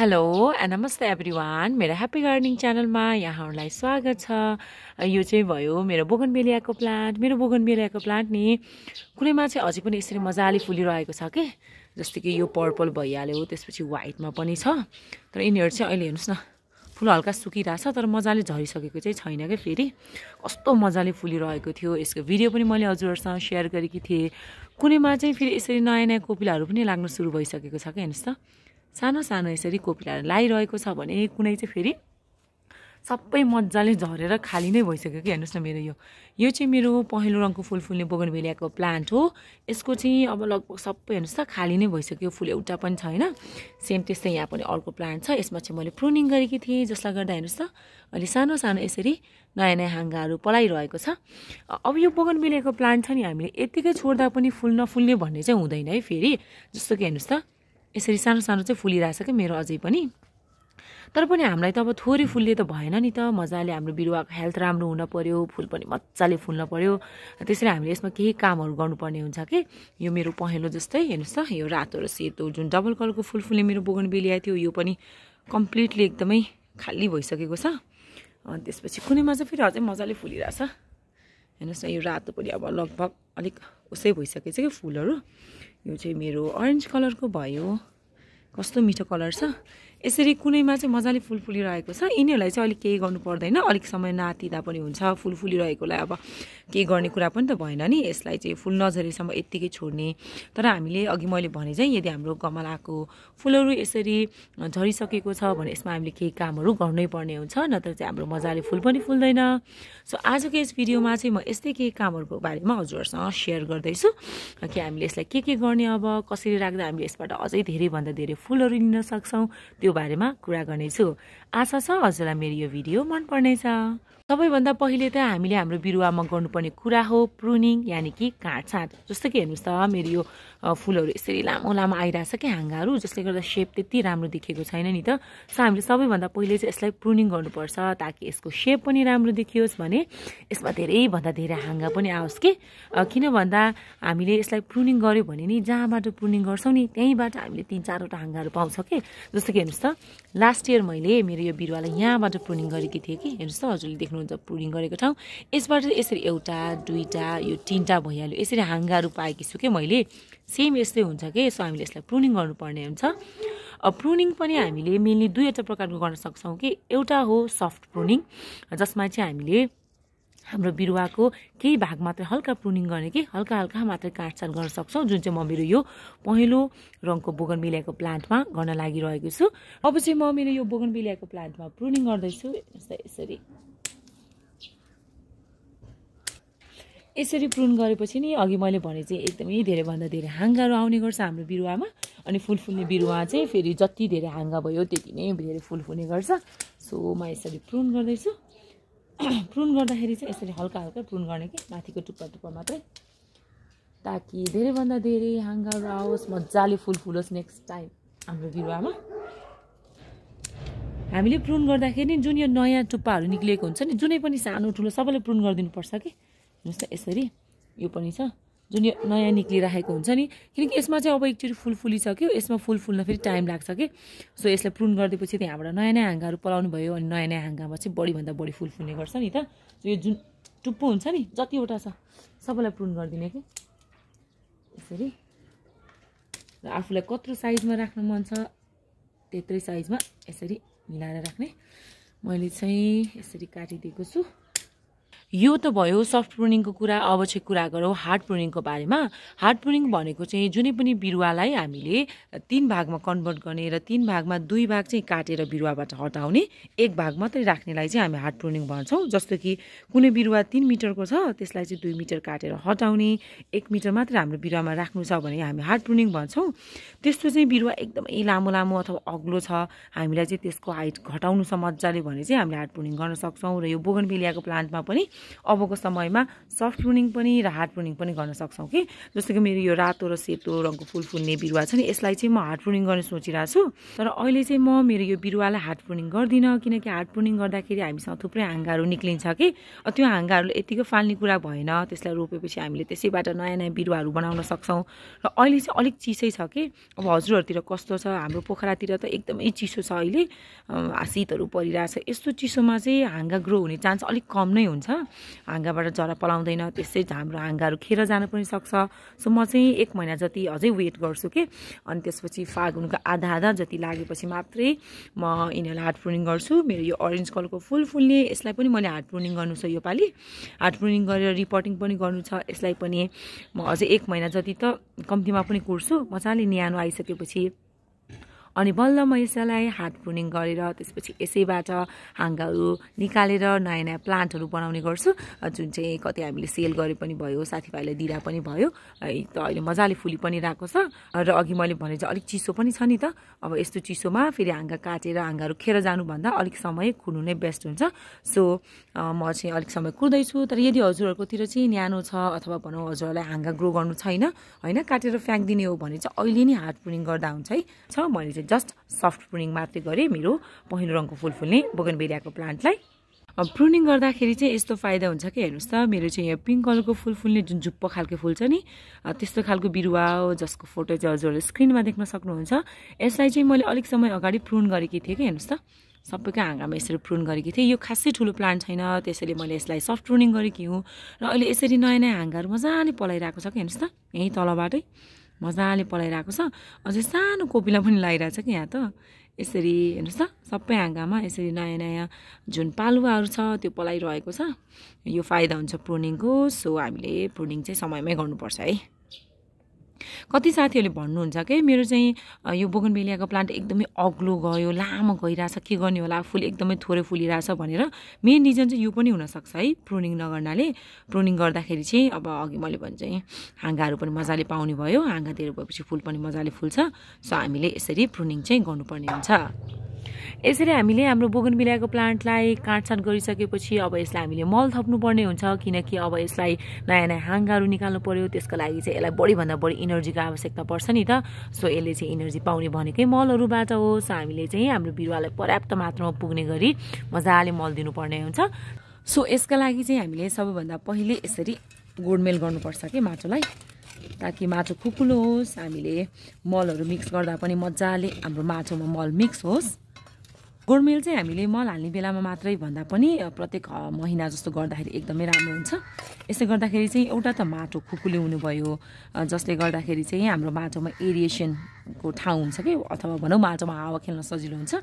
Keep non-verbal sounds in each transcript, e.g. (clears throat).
Hello नमस्ते everyone मेरो happy gardening च्यानलमा यहाँहरूलाई स्वागत छ। यो चाहिँ भयो मेरो बोगनबेलियाको प्लान्ट मेरो बोगनबेलियाको प्लान्ट नि कुनैमा चाहिँ अझै पनि यसरी मजाले फुलिरहेको छ कि? जस्तो कि यो पर्पल भइहाल्यो त्यसपछि वाइटमा पनि छ। तर यिनीहरू चाहिँ अहिले हेर्नुहोस् न फुल हल्का सुकिरहेछ तर मजाले झरिसकेको चाहिँ छैन क्या फेरि? कस्तो मजाले फुलिरहेको थियो यसको भिडियो पनि मैले हजुरहरूसँग सेयर गरेकी थिएँ। कुनैमा चाहिँ फेरि यसरी नयाँ नयाँ कोपिलाहरू पनि लाग्न सुरु भइसकेको छ क्या हेर्नुहोस् त? सानो सानो यसरी कोपिलाहरू लगाइरहेको छ भने कुनै चाहिँ फेरि सबै मजाले झरेर खाली नै भइसक्यो कि हेर्नुहोस् न मेरो यो। यो चाहिँ मेरो पहेँलो रङको फुल फुल्ने बोगनभेलियाको प्लान्ट हो। यसको चाहिँ अब लगभग सबै हेर्नुहोस् त खाली नै भइसक्यो फुल एउटा पनि छैन। सेम त्यस्तै यहाँ पनि अर्को प्लान्ट छ। यसमा चाहिँ मैले प्रुनिङ गरेकी थिएँ जसलाई गर्दा हेर्नुहोस् त अहिले सानो सानो यसरी नयाँ नयाँ हाँगाहरू पलाइरहेको छ। अब यो बोगनभेलियाको प्लान्ट छ नि हामीले यत्तिकै छोड्दा पनि फुल नफुल्ने भन्ने चाहिँ हुँदैन है फेरि। जस्तो कि हेर्नुहोस् त यसरी सानो सानो चाहिँ फुलिरहेछ क्या मेरो अझै पनि। तर पनि हामीलाई त अब थोरै फुलले त भएन नि त। मजाले हाम्रो बिरुवाको हेल्थ राम्रो हुन पऱ्यो फुल पनि मजाले फुल्न पऱ्यो त्यसरी हामीले यसमा केही कामहरू गर्नुपर्ने हुन्छ कि? यो मेरो पहेँलो जस्तै हेर्नुहोस् त यो रातो र सेतो जुन डबल कलरको फुल फुल्ने मेरो बोगन बेलिया थियो यो पनि कम्प्लिटली एकदमै खाली भइसकेको छ। त्यसपछि कुनैमा चाहिँ फेरि अझै मजाले फुलिरहेछ। हेर्नुहोस् न यो रातो पनि अब लगभग अलिक उसै भइसकेको छ कि फुलहरू। यो चाहिँ मेरो अरेन्ज कलरको भयो। कस्तो मिठो कलर छ? यसरी कुनैमा चाहिँ मजाले फुल फुलिरहेको छ? यिनीहरूलाई चाहिँ अलिक केही गर्नु पर्दैन। अलिक समय नातिँदा पनि हुन्छ फुल फुलिरहेकोलाई अब केही गर्ने कुरा पनि त भएन नि। यसलाई चाहिँ फुल नझरेसम्म यत्तिकै छोड्ने। तर हामीले अघि मैले भने चाहिँ यदि हाम्रो गमलाको फुलहरू यसरी झरिसकेको छ भने यसमा हामीले केही कामहरू गर्नै पर्ने हुन्छ। नत्र चाहिँ हाम्रो मजाले फुल पनि फुल्दैन। सो आजको यस भिडियोमा चाहिँ म यस्तै केही कामहरूको बारेमा हजुरहरूसँग सेयर गर्दैछु। कि हामीले यसलाई के के गर्ने अब? कसरी राख्दा हामीले यसबाट अझै धेरैभन्दा धेरै फुलहरू लिन सक्छौँ? बारेमा कुरा गर्नेछु। आशा छ हजुरलाई मेरो यो भिडियो मन पर्नेछ सबैभन्दा पहिले त हामीले हाम्रो बिरुवामा गर्नुपर्ने कुरा हो प्रुनिङ यानि कि काटछाँट जस्तो कि हेर्नुहोस् त मेरो यो फुलहरू यसरी लामो लामो आइरहेछ कि हाँगाहरू जसले गर्दा सेप त्यति राम्रो देखिएको छैन नि त। सो हामीले सबैभन्दा पहिले चाहिँ यसलाई प्रुनिङ गर्नुपर्छ ताकि यसको सेप पनि राम्रो देखियोस् भने यसमा धेरैभन्दा धेरै हाँगा पनि आओस् कि। किन भन्दा हामीले यसलाई प्रुनिङ गऱ्यो भने नि जहाँबाट प्रुनिङ गर्छौँ नि त्यहीँबाट हामीले तिन चारवटा हाँगाहरू पाउँछ कि। जस्तो कि हेर्नुहोस् त लास्ट इयर मैले मेरो यो बिरुवालाई यहाँबाट प्रुनिङ गरेकी थिएँ कि। हेर्नुहोस् त हजुरले देख्नुहुन्छ प्रुनिङ गरेको ठाउँ। यसबाट यसरी एउटा दुईवटा यो तिनवटा भइहाल्यो यसरी हाँगाहरू पाएकी छु कि मैले। सेम यस्तै हुन्छ कि सो हामीले यसलाई प्रुनिङ गर्नुपर्ने हुन्छ। प्रुनिङ पनि हामीले मेनली दुईवटा प्रकारको गर्न सक्छौँ कि एउटा हो सफ्ट प्रुनिङ जसमा चाहिँ हामीले हाम्रो बिरुवाको केही भाग मात्रै हल्का प्रुनिङ गर्ने कि हल्का हल्का मात्रै काटछाट गर्न सक्छौँ जुन चाहिँ म मेरो यो पहेँलो रङको बोगन मिलियाको प्लान्टमा गर्न लागिरहेको छु। अब चाहिँ म मेरो यो बोगन मिलियाको प्लान्टमा प्रुनिङ गर्दैछु। यसरी यसरी प्रुन गरेपछि नि अघि मैले भने चाहिँ एकदमै धेरैभन्दा धेरै हाँगाहरू आउने गर्छ हाम्रो बिरुवामा। अनि फुल फुल्ने बिरुवा चाहिँ फेरि जति धेरै हाँगा भयो त्यति नै धेरै फुल फुल्ने गर्छ। सो म यसरी प्रुन गर्दैछु। (clears throat) प्रुन गर्दाखेरि चाहिँ यसरी हल्का हल्का प्रुन गर्ने कि? माथिको टुप्पा टुप्पा मात्रै। ताकि धेरैभन्दा धेरै हाँगाहरू आओस् मजाले फुल फुलोस् नेक्स्ट टाइम हाम्रो बिरुवामा। हामीले प्रुन गर्दाखेरि जुन यो नयाँ टुप्पाहरू निक्लिएको हुन्छ नि जुनै पनि सानो ठुलो सबैले प्रुन गरिदिनुपर्छ कि? हेर्नुहोस् त यसरी यो पनि छ। जुन यो नयाँ निक्लिराखेको हुन्छ नि किनकि यसमा चाहिँ अब एकचोटि फुल फुलिसक्यो यसमा फुल फुल्न फेरि टाइम लाग्छ कि। सो यसलाई प्रुन गरिदिएपछि त्यहाँबाट नयाँ नयाँ हाँगाहरू पलाउनु भयो अनि नयाँ नयाँ हाँगामा चाहिँ बढीभन्दा बढी फुल फुल्ने गर्छ नि त। यो जुन टुप्पो हुन्छ नि जतिवटा छ सबैलाई प्रुन गरिदिने कि। यसरी। र आफूलाई कत्रो साइजमा राख्न मन छ त्यत्रै साइजमा यसरी मिलाएर राख्ने। मैले चाहिँ यसरी काटिदिएको छु। यो त भयो सफ्ट प्रुनिङको कुरा अब चाहिँ कुरा गरौँ हार्ड प्रुनिङको बारेमा। हार्ड प्रुनिङ भनेको चाहिँ जुनै पनि बिरुवालाई हामीले तिन भागमा कन्भर्ट गर्ने र तिन भागमा दुई भाग चाहिँ काटेर बिरुवाबाट हटाउने एक भाग मात्रै राख्नेलाई चाहिँ हामी हार्ड प्रुनिङ भन्छौँ। जस्तो कि कुनै बिरुवा तिन मिटरको छ त्यसलाई चाहिँ दुई मिटर काटेर हटाउने एक मिटर मात्रै हाम्रो बिरुवामा राख्नु छ भने हामी हार्ड प्रुनिङ भन्छौँ। त्यस्तो चाहिँ बिरुवा एकदमै लामो लामो अथवा अग्लो छ हामीलाई चाहिँ त्यसको हाइट घटाउनु छ मजाले भने चाहिँ हामीले हार्ड प्रुनिङ गर्न सक्छौँ। र यो बोगनबेलियाको प्लान्टमा पनि अबको समयमा सफ्ट प्रुनिङ पनि र हार्ड प्रुनिङ पनि गर्न सक्छौँ कि? जस्तो कि मेरो यो रातो र सेतो रङको फुल फुल्ने बिरुवा छ नि यसलाई चाहिँ म हार्ड प्रुनिङ गर्ने सोचिरहेको छु। तर अहिले चाहिँ म मेरो यो बिरुवालाई हार्ड प्रुनिङ गर्दिनँ किनकि हार्ड प्रुनिङ गर्दाखेरि हामीसँग थुप्रै हाँगाहरू निक्लिन्छ कि? त्यो हाँगाहरूले यतिकै फाल्ने कुरा भएन त्यसलाई रोपेपछि हामीले त्यसैबाट नयाँ नयाँ बिरुवाहरू बनाउन सक्छौँ। र अहिले चाहिँ अलिक चिसै छ कि? अब हजुरहरूतिर कस्तो छ? हाम्रो पोखरातिर त एकदमै चिसो छ अहिले। शीतहरू परिरहेछ। यस्तो चिसोमा चाहिँ हाँगा ग्रो हुने चान्स अलिक कम नै हुन्छ। हाँगाबाट जरा पलाउँदैन त्यसै हाम्रो हाँगाहरू खेर जान पनि सक्छ। सो म चाहिँ एक महिना जति अझै वेट गर्छु कि अनि त्यसपछि फागुनको आधा आधा जति लागेपछि मात्रै म यिनीहरूलाई हार्ड प्रुनिङ गर्छु। मेरो यो अरेन्ज कलरको फुल फुल्ने यसलाई पनि मैले हार्ड प्रुनिङ गर्नु छ योपालि हार्ड प्रुनिङ गरेर रिपोर्टिङ पनि गर्नु छ यसलाई पनि म अझै एक महिना जति त कम्तीमा पनि कुर्छु। मजाले न्यानो आइसकेपछि अनि बल्ल म यसलाई हात प्रुनिङ गरेर त्यसपछि यसैबाट हाँगाहरू निकालेर नयाँ नयाँ प्लान्टहरू बनाउने गर्छु। जुन चाहिँ कति हामीले सेल गरे पनि भयो साथीभाइलाई दिँदा पनि भयो। त अहिले मजाले फुली पनि रहेको छ। र अघि मैले भने चाहिँ अलिक चिसो पनि छ नि त। अब यस्तो चिसोमा फेरि हाँगा काटेर हाँगाहरू खेर जानुभन्दा अलिक समय कुर्नु नै बेस्ट हुन्छ। सो म चाहिँ अलिक समय कुर्दैछु। तर यदि हजुरहरूकोतिर चाहिँ न्यानो छ अथवा भनौँ हजुरहरूलाई हाँगा ग्रो गर्नु छैन होइन काटेर फ्याँकिदिने हो भने चाहिँ अहिले नै हात प्रुनिङ गर्दा हुन्छ है। छ भने चाहिँ जस्ट सफ्ट प्रुनिङ मात्रै गरेँ मेरो पहेँलो रङको फुल फुल्ने बोगनबेरियाको प्लान्टलाई प्रुनिङ गर्दाखेरि चाहिँ यस्तो फाइदा हुन्छ कि हेर्नुहोस् त मेरो चाहिँ यहाँ पिङ्क कलरको फुल फुल्ने जुन जुप्पो खालको फुल छ नि त्यस्तो खालको बिरुवा हो जसको फोटो चाहिँ हजुरहरूले स्क्रिनमा देख्न सक्नुहुन्छ। यसलाई चाहिँ मैले अलिक समय अगाडि प्रुन गरेकी थिएँ कि हेर्नुहोस् त। सबैको हाँगामा यसरी प्रुन गरेकी थिएँ। यो खासै ठुलो प्लान्ट छैन त्यसैले मैले यसलाई सफ्ट प्रुनिङ गरेकी हुँ। र अहिले यसरी नयाँ नयाँ हाँगाहरू मजाले पलाइरहेको छ कि हेर्नुहोस् त यहीँ तलबाटै। मजाले पलाइरहेको छ। अझै सानो कोपिला पनि लगाइरहेछ कि यहाँ त? यसरी हेर्नुहोस् त सबै हाँगामा यसरी नयाँ नयाँ जुन पालुवाहरू छ त्यो पलाइरहेको छ। यो फाइदा हुन्छ प्रुनिङको सो हामीले प्रुनिङ चाहिँ समयमै गर्नुपर्छ है। कति साथीहरूले भन्नुहुन्छ कि मेरो चाहिँ यो बोगनबेलियाको प्लान्ट एकदमै अग्लो गयो लामो गइरहेछ के गर्ने होला? फुल एकदमै थोरै फुलिरहेछ भनेर मेन रिजन चाहिँ यो पनि हुनसक्छ है प्रुनिङ नगर्नाले। प्रुनिङ गर्दाखेरि चाहिँ अब अघि मैले भने चाहिँ हाँगाहरू पनि मजाले पाउने भयो हाँगा दिएर भएपछि फुल पनि मजाले फुल्छ। सो हामीले यसरी प्रुनिङ चाहिँ गर्नुपर्ने हुन्छ। यसरी हामीले हाम्रो बोगन मिलाएको प्लान्टलाई काटछाट गरिसकेपछि अब यसलाई हामीले मल थप्नुपर्ने हुन्छ किनकि अब यसलाई नयाँ नयाँ हाँगाहरू निकाल्नु पऱ्यो त्यसको लागि चाहिँ यसलाई बढीभन्दा बढी इनर्जीको आवश्यकता पर्छ नि त। सो यसले चाहिँ इनर्जी पाउने भनेकै मलहरूबाट हो सो हामीले चाहिँ हाम्रो बिरुवालाई पर्याप्त मात्रामा पुग्ने गरी मजाले मल दिनुपर्ने हुन्छ। सो यसका लागि चाहिँ हामीले सबैभन्दा पहिले यसरी गोडमेल गर्नुपर्छ कि माटोलाई ताकि माटो खुकुलो होस्। हामीले मलहरू मिक्स गर्दा पनि मजाले हाम्रो माटोमा मल मिक्स होस्। गोडमेल चाहिँ हामीले मल हाल्ने बेलामा मात्रै भन्दा पनि प्रत्येक महिना जस्तो गर्दाखेरि एकदमै राम्रो हुन्छ। यसले गर्दाखेरि चाहिँ एउटा त माटो खुकुले हुनुभयो जसले गर्दाखेरि चाहिँ हाम्रो माटोमा एरिएसनको ठाउँ हुन्छ कि? अथवा भनौँ माटोमा हावा खेल्न सजिलो हुन्छ।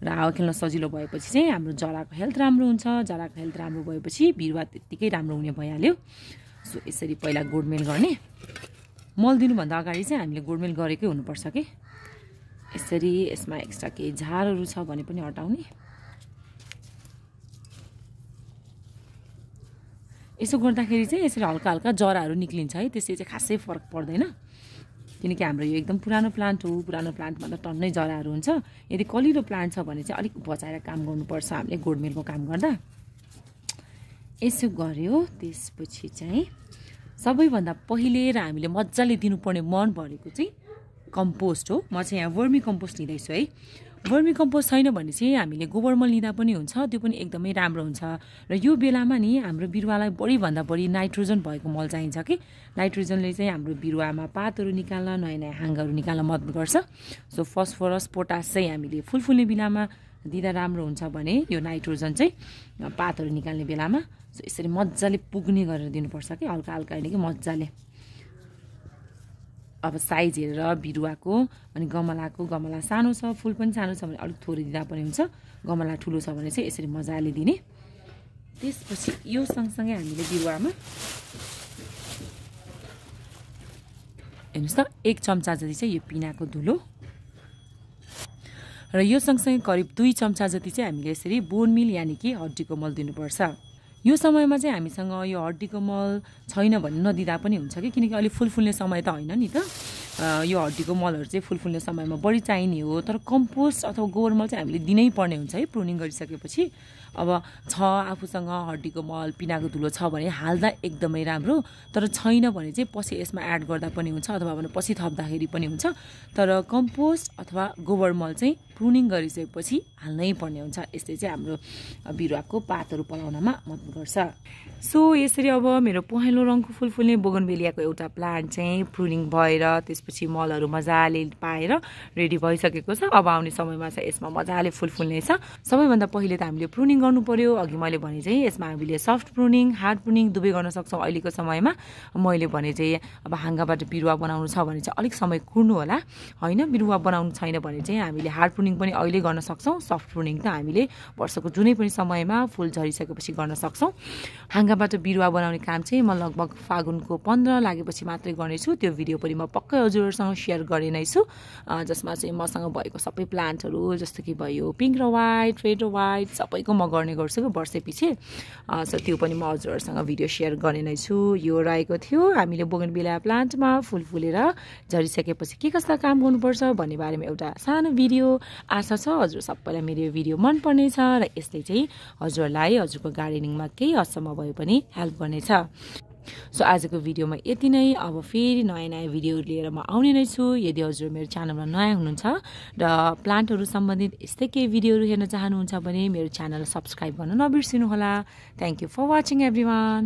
र हावा खेल्न सजिलो भएपछि चाहिँ हाम्रो जराको हेल्थ राम्रो हुन्छ। जराको हेल्थ राम्रो भएपछि बिरुवा त्यत्तिकै राम्रो हुने भइहाल्यो। सो यसरी पहिला गोडमेल गर्ने। मल दिनुभन्दा अगाडि चाहिँ हामीले गोडमेल गरेकै हुनुपर्छ कि? यसरी यसमा एक्स्ट्रा केही झारहरू छ भने पनि हटाउने। यसो गर्दाखेरि चाहिँ यसरी हल्का हल्का जराहरू निक्लिन्छ है त्यसले चाहिँ खासै फरक पर्दैन। किनकि हाम्रो यो एकदम पुरानो प्लान्ट हो पुरानो प्लान्टमा त टन्नै जराहरू हुन्छ। यदि कलिलो प्लान्ट छ भने चाहिँ अलिक बचाएर काम गर्नुपर्छ हामीले गोडमेलको काम गर्दा। यसो गऱ्यो त्यसपछि चाहिँ सबैभन्दा पहिले र हामीले मजाले दिनुपर्ने मन भरेको चाहिँ कम्पोस्ट हो। म चाहिँ यहाँ वर्मी कम्पोस्ट लिँदैछु है। वर्मी कम्पोस्ट छैन भने चाहिँ हामीले गोबर मल लिँदा पनि हुन्छ त्यो पनि एकदमै राम्रो हुन्छ। र यो बेलामा नि हाम्रो बिरुवालाई बढीभन्दा बढी नाइट्रोजन भएको मल चाहिन्छ कि? नाइट्रोजनले चाहिँ हाम्रो बिरुवामा पातहरू निकाल्न नयाँ नयाँ हाँगाहरू निकाल्न मद्दत गर्छ। सो फस्फोरस पोटास चाहिँ हामीले फुलफुल्ने बेलामा दिँदा राम्रो हुन्छ भने यो नाइट्रोजन चाहिँ पातहरू निकाल्ने बेलामा। सो यसरी मजाले पुग्ने गरेर दिनुपर्छ कि? हल्का हल्का होइन कि मजाले अब साइज हेरेर बिरुवाको अनि गमलाको गमला सानो छ फुल पनि सानो छ भने अलिक थोरै दिँदा पनि हुन्छ। गमला ठुलो छ भने चाहिँ यसरी मजाले दिने। त्यसपछि यो सँगसँगै हामीले बिरुवामा हेर्नुहोस् त एक चम्चा जति चाहिँ यो पिनाको धुलो। र यो सँगसँगै करिब दुई चम्चा जति चाहिँ हामीले यसरी बोनमिल यानि कि हड्डीको मल दिनुपर्छ। यो समयमा चाहिँ हामीसँग यो हड्डीको मल छैन भने नदिँदा पनि हुन्छ कि? किनकि अलिक फुल फुल्ने समय त होइन नि त। यो हड्डीको मलहरू चाहिँ फुल फुल्ने समयमा बढी चाहिने हो। तर कम्पोस्ट अथवा गोबर मल चाहिँ हामीले दिनै पर्ने हुन्छ है प्रुनिङ गरिसकेपछि। अब छ आफूसँग हड्डीको मल पिनाको धुलो छ भने हाल्दा एकदमै राम्रो। तर छैन भने चाहिँ पछि यसमा एड गर्दा पनि हुन्छ अथवा भने पछि थप्दाखेरि पनि हुन्छ। तर कम्पोस्ट अथवा गोबर मल चाहिँ प्रुनिङ गरिसकेपछि हाल्नै पर्ने हुन्छ। यसले चाहिँ हाम्रो बिरुवाको पातहरू पलाउनमा मद्दत गर्छ। सो यसरी अब मेरो पहेँलो रङको फुल फुल्ने बोगनबेलियाको एउटा प्लान्ट चाहिँ प्रुनिङ भएर त्यसपछि मलहरू मजाले पाएर रेडी भइसकेको छ। अब आउने समयमा चाहिँ यसमा मजाले फुल फुल्नेछ सबैभन्दा पहिले त हामीले प्रुनिङ गर्नु पर्यो अघि मैले भने चाहिँ यसमा हामीले सफ्ट प्रुनिङ हार्ड प्रुनिङ दुवै गर्न सक्छौँ अहिलेको समयमा। मैले भने चाहिँ अब हाँगाबाट बिरुवा बनाउनु छ भने चाहिँ अलिक समय कुर्नु होला। होइन बिरुवा बनाउनु छैन भने चाहिँ हामीले हार्ड प्रुनिङ पनि अहिले गर्न सक्छौँ। सफ्ट प्रुनिङ त हामीले वर्षको जुनै पनि समयमा फुल झरिसकेपछि गर्न सक्छौँ। हाँगाबाट बिरुवा बनाउने काम चाहिँ म लगभग फागुनको पन्ध्र लागेपछि मात्रै गर्नेछु। त्यो भिडियो पनि म पक्कै हजुरहरूसँग सेयर गर्ने नै छु। जसमा चाहिँ मसँग भएको सबै प्लान्टहरू जस्तो कि भयो पिङ्क र वाइट रेड र वाइट सबैको म गर्ने गर्छु वर्षै पछि सो त्यो पनि म हजुरहरूसँग भिडियो सेयर गर्ने नै छु। यो रहेको थियो। हामीले बोगन बिला प्लान्टमा फुल फुलेर झरिसकेपछि के कस्ता काम गर्नुपर्छ भन्ने बारेमा एउटा सानो भिडियो आशा छ। हजुर सबैलाई मेरो यो भिडियो मनपर्नेछ र यसले चाहिँ हजुरहरूलाई हजुरको गार्डनिङमा केही हदसम्म भए पनि हेल्प गर्नेछ। सो आजको भिडियोमा यति नै। अब फेरि नयाँ नयाँ भिडियोहरू लिएर म आउने नै छु। यदि हजुर मेरो च्यानलमा नयाँ हुनुहुन्छ र प्लान्टहरू सम्बन्धित यस्तै केही भिडियोहरू हेर्न चाहनुहुन्छ भने मेरो च्यानल सब्सक्राइब गर्न नबिर्सिनुहोला। Thank you for watching everyone